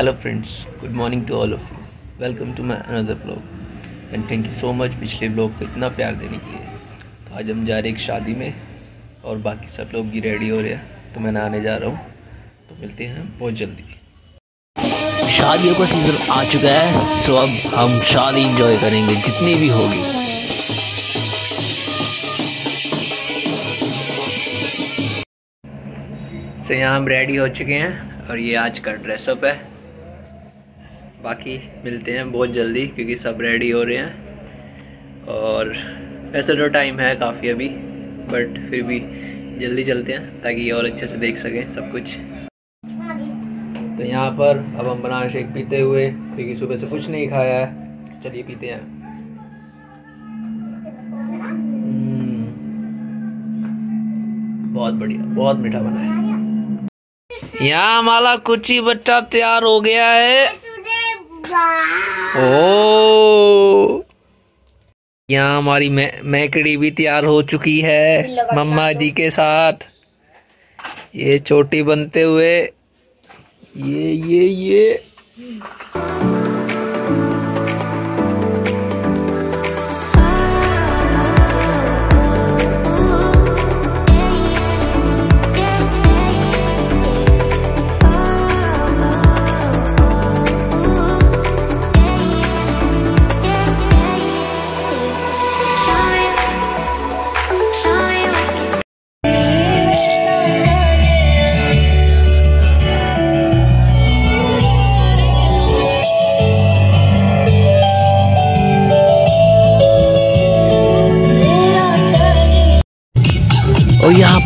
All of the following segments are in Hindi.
Hello friends good morning to all of you welcome to my another blog and thank you so much पिछले ब्लॉग को इतना प्यार देने के लिए। तो आज हम जा रहे हैं एक शादी में और बाकी सब लोग भी रेडी हो रहे हैं। तो मैं नहाने जा रहा हूँ। तो मिलते हैं बहुत जल्दी। शादियों का सीज़न आ चुका है सो अब हम शादी इंजॉय करेंगे जितनी भी होगी। सो यहाँ हम रेडी हो चुके हैं और ये आज का ड्रेसअप है। बाकी मिलते हैं बहुत जल्दी क्योंकि सब रेडी हो रहे हैं। और वैसे तो टाइम है काफ़ी अभी बट फिर भी जल्दी चलते हैं ताकि और अच्छे से देख सकें सब कुछ। तो यहाँ पर अब हम बनाना शेक पीते हुए क्योंकि सुबह से कुछ नहीं खाया है। चलिए पीते हैं। हम्म, बहुत बढ़िया बहुत मीठा बना है। यहाँ हमारा कुछ ही बच्चा तैयार हो गया है। ओ। यहाँ हमारी मै- मैकड़ी भी तैयार हो चुकी है, मम्मा जी के साथ। ये चोटी बनते हुए, ये ये ये।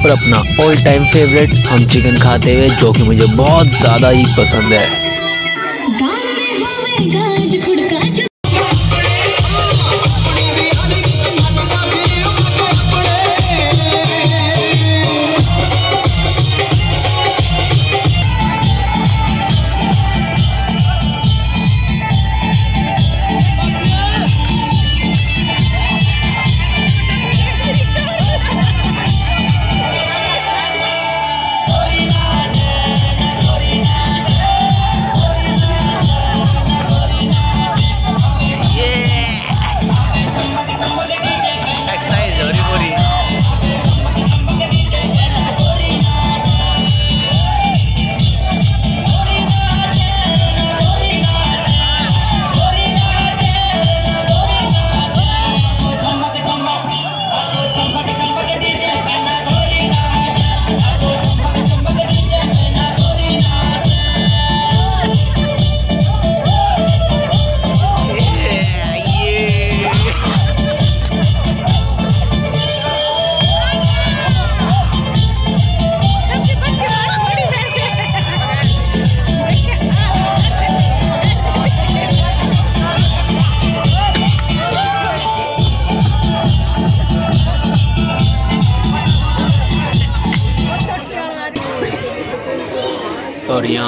पर अपना ऑल टाइम फेवरेट हम चिकन खाते हुए, जो कि मुझे बहुत ज़्यादा ही पसंद है।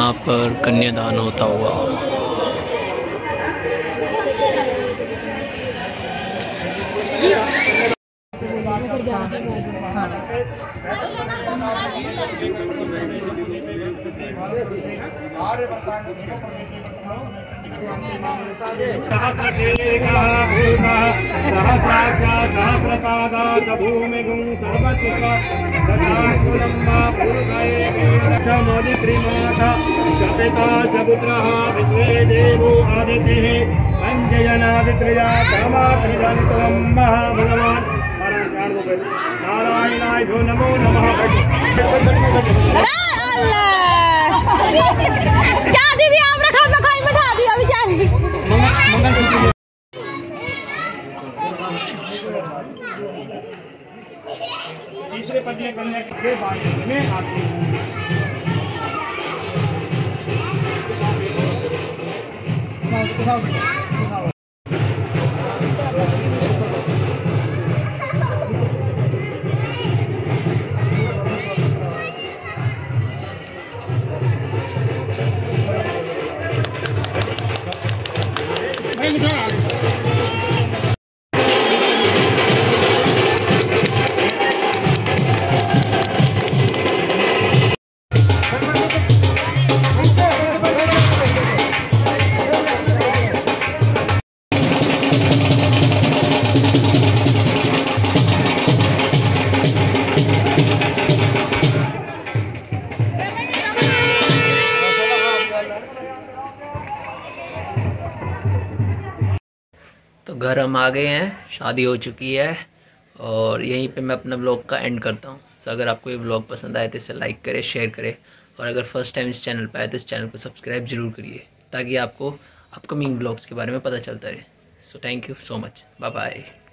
यहाँ पर कन्यादान होता हुआ। सहस्रपादात भूमिगुं सर्वचित्तमोदित्रिमाथ जपिता सपुत्रः विश्वे देवो आदित्यः पञ्चजनादित्रया कामात्रिदन्तं महाभगवान् नारायणाय नमो नमः क्या दीदी आप रखा मखाई बैठा दिया बेचारी? तीसरे में कन्या के बांधने में आती है। घर हम आ गए हैं, शादी हो चुकी है और यहीं पे मैं अपना ब्लॉग का एंड करता हूँ। तो अगर आपको ये ब्लॉग पसंद आए तो इसे लाइक करें शेयर करें और अगर फ़र्स्ट टाइम इस चैनल पर आए तो इस चैनल को सब्सक्राइब ज़रूर करिए ताकि आपको अपकमिंग ब्लॉग्स के बारे में पता चलता रहे। So thank you so much bye bye